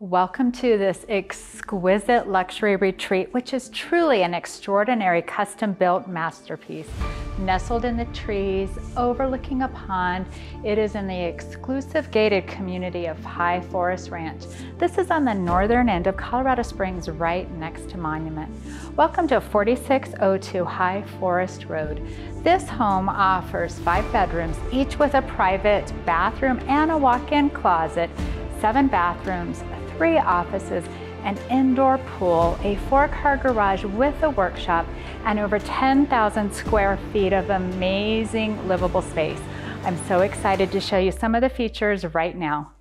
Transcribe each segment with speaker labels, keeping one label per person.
Speaker 1: Welcome to this exquisite luxury retreat, which is truly an extraordinary custom built masterpiece. Nestled in the trees, overlooking a pond, it is in the exclusive gated community of High Forest Ranch. This is on the northern end of Colorado Springs, right next to Monument. Welcome to 4602 High Forest Road. This home offers five bedrooms, each with a private bathroom and a walk-in closet, seven bathrooms, three offices, an indoor pool, a four-car garage with a workshop, and over 10,000 square feet of amazing livable space. I'm so excited to show you some of the features right now.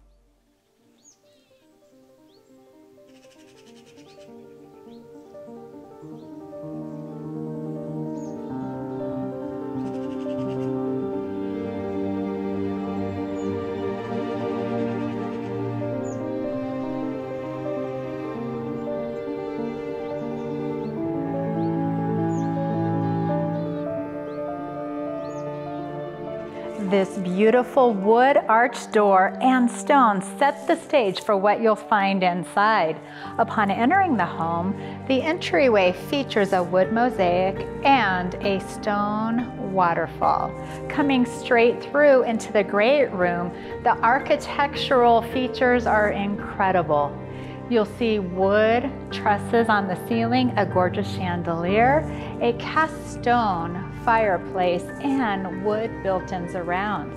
Speaker 1: This beautiful wood arch door and stone set the stage for what you'll find inside. Upon entering the home, the entryway features a wood mosaic and a stone waterfall. Coming straight through into the great room, the architectural features are incredible. You'll see wood trusses on the ceiling, a gorgeous chandelier, a cast stone fireplace, and wood built-ins around.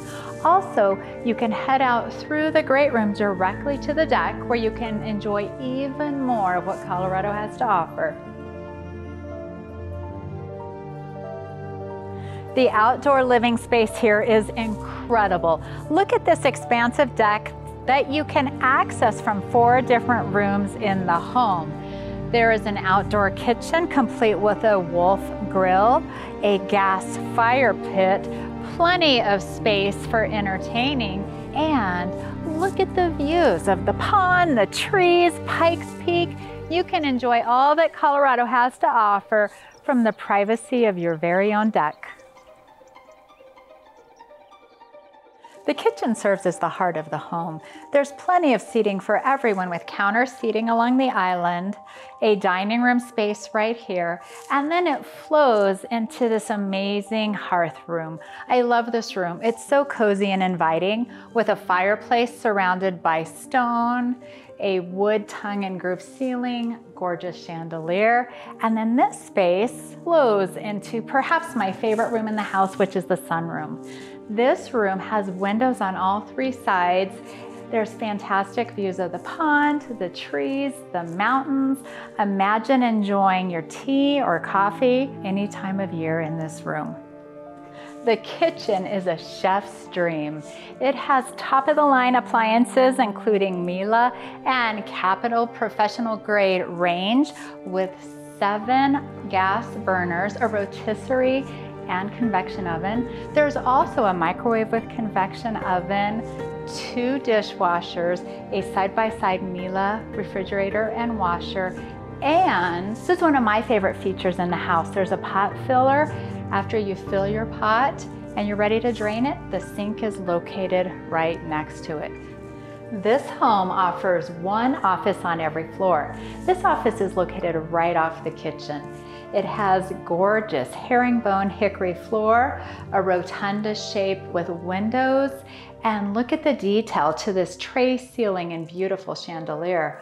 Speaker 1: Also, you can head out through the great room directly to the deck where you can enjoy even more of what Colorado has to offer. The outdoor living space here is incredible. Look at this expansive deck that you can access from four different rooms in the home. There is an outdoor kitchen complete with a Wolf grill, a gas fire pit, plenty of space for entertaining, and look at the views of the pond, the trees, Pikes Peak. You can enjoy all that Colorado has to offer from the privacy of your very own deck. The kitchen serves as the heart of the home. There's plenty of seating for everyone with counter seating along the island, a dining room space right here, and then it flows into this amazing hearth room. I love this room. It's so cozy and inviting with a fireplace surrounded by stone, a wood tongue and groove ceiling, gorgeous chandelier, and then this space flows into perhaps my favorite room in the house, which is the sunroom. This room has windows on all three sides. There's fantastic views of the pond, the trees, the mountains. Imagine enjoying your tea or coffee any time of year in this room. The kitchen is a chef's dream. It has top of the line appliances, including Miele and Capital professional grade range with seven gas burners, a rotisserie and convection oven. There's also a microwave with convection oven, two dishwashers, a side-by-side -side Miele refrigerator and washer, and this is one of my favorite features in the house. There's a pot filler. After you fill your pot and you're ready to drain it, the sink is located right next to it. This home offers one office on every floor. This office is located right off the kitchen. It has gorgeous herringbone hickory floor, a rotunda shape with windows, and look at the detail to this tray ceiling and beautiful chandelier.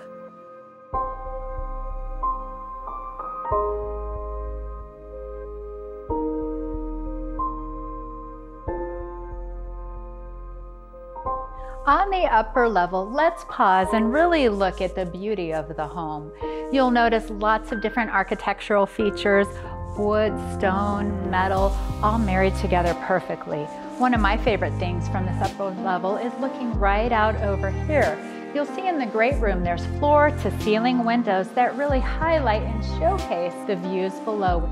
Speaker 1: Upper level, let's pause and really look at the beauty of the home. You'll notice lots of different architectural features, wood, stone, metal, all married together perfectly. One of my favorite things from this upper level is looking right out over here. You'll see in the great room there's floor to ceiling windows that really highlight and showcase the views below.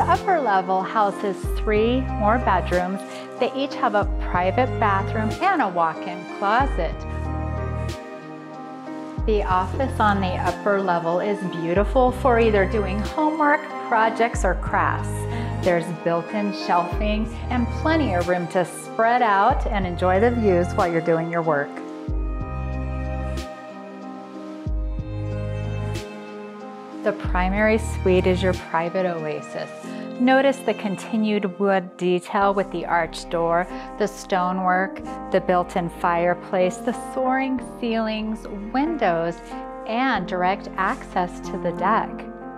Speaker 1: The upper level houses three more bedrooms. They each have a private bathroom and a walk-in closet. The office on the upper level is beautiful for either doing homework, projects, or crafts. There's built-in shelving and plenty of room to spread out and enjoy the views while you're doing your work. The primary suite is your private oasis. Notice the continued wood detail with the arched door, the stonework, the built-in fireplace, the soaring ceilings, windows, and direct access to the deck.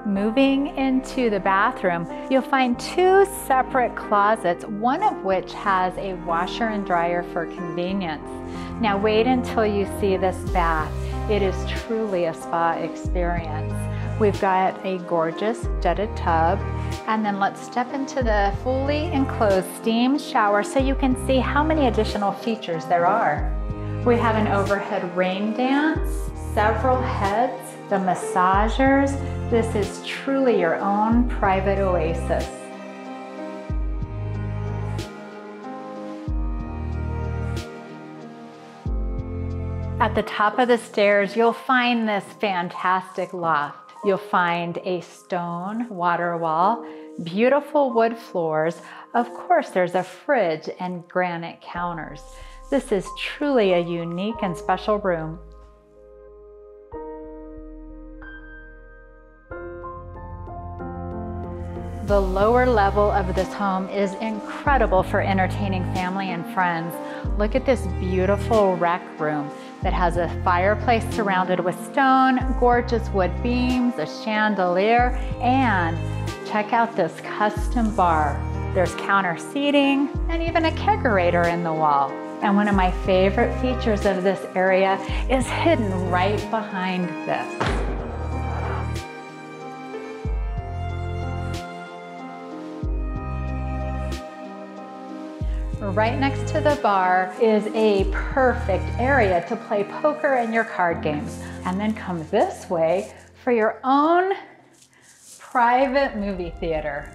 Speaker 1: Moving into the bathroom, you'll find two separate closets, one of which has a washer and dryer for convenience. Now wait until you see this bath. It is truly a spa experience. We've got a gorgeous jetted tub. And then let's step into the fully enclosed steam shower so you can see how many additional features there are. We have an overhead rain dance, several heads, the massagers. This is truly your own private oasis. At the top of the stairs, you'll find this fantastic loft. You'll find a stone water wall, beautiful wood floors. Of course, there's a fridge and granite counters. This is truly a unique and special room. The lower level of this home is incredible for entertaining family and friends. Look at this beautiful rec room that has a fireplace surrounded with stone, gorgeous wood beams, a chandelier, and check out this custom bar. There's counter seating and even a kegerator in the wall. And one of my favorite features of this area is hidden right behind this. Right next to the bar is a perfect area to play poker and your card games. And then come this way for your own private movie theater.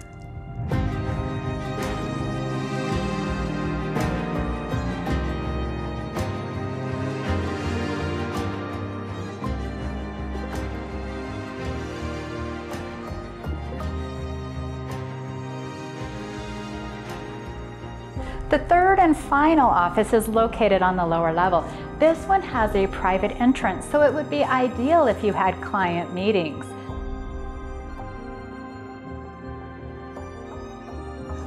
Speaker 1: The third and final office is located on the lower level. This one has a private entrance, so it would be ideal if you had client meetings.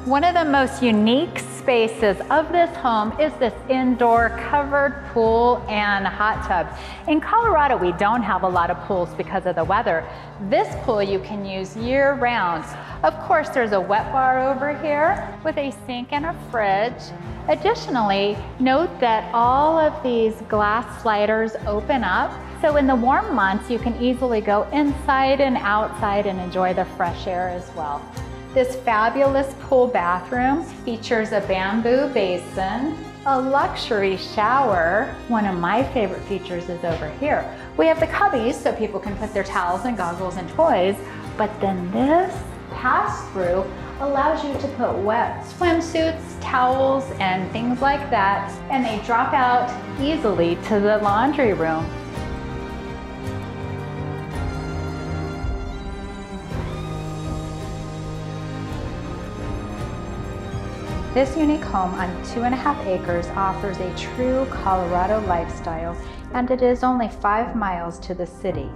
Speaker 1: One of the most unique spaces of this home is this indoor covered pool and hot tub. In Colorado, we don't have a lot of pools because of the weather. This pool you can use year round. Of course, there's a wet bar over here with a sink and a fridge. Additionally, note that all of these glass sliders open up so in the warm months, you can easily go inside and outside and enjoy the fresh air as well. This fabulous pool bathroom features a bamboo basin, a luxury shower. One of my favorite features is over here. We have the cubbies so people can put their towels and goggles and toys, but then this pass-through allows you to put wet swimsuits, towels, and things like that, and they drop out easily to the laundry room. This unique home on two and a half acres offers a true Colorado lifestyle and it is only five miles to the city.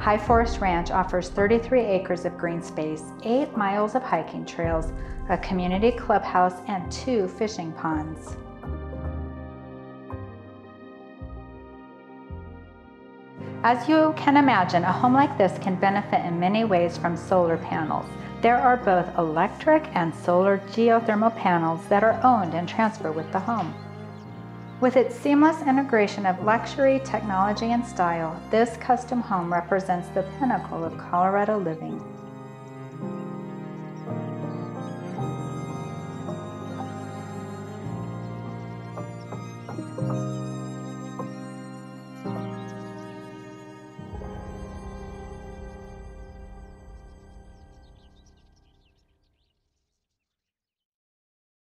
Speaker 1: High Forest Ranch offers 33 acres of green space, eight miles of hiking trails, a community clubhouse, and two fishing ponds. As you can imagine, a home like this can benefit in many ways from solar panels. There are both electric and solar geothermal panels that are owned and transfer with the home. With its seamless integration of luxury, technology, and style, this custom home represents the pinnacle of Colorado living.